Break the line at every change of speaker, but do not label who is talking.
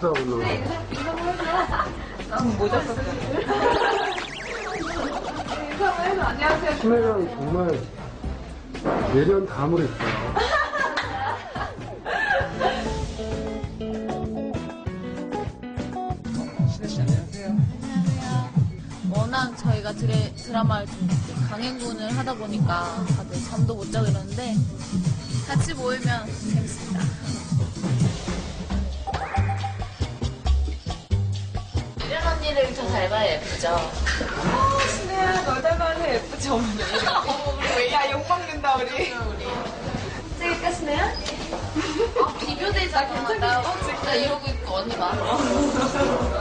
예쁘다 오늘.
모자 썼어. 인사해서 안녕하세요.
신혜랑 정말 내련 다음을 했어요.
워낙 저희가 드레, 드라마를 좀 강행군을 하다 보니까 다들 잠도 못 자고 이러는데 같이 모이면 재밌습니다. 유련 언니를 더 닮아야 예쁘죠?
신혜야, 너 닮아서 예쁘죠, 오늘. 야, 욕 먹는다, 우리. 찍을까, 신혜야?
아, 비교되지 않아. 나, 나 이러고 있고 언니 봐.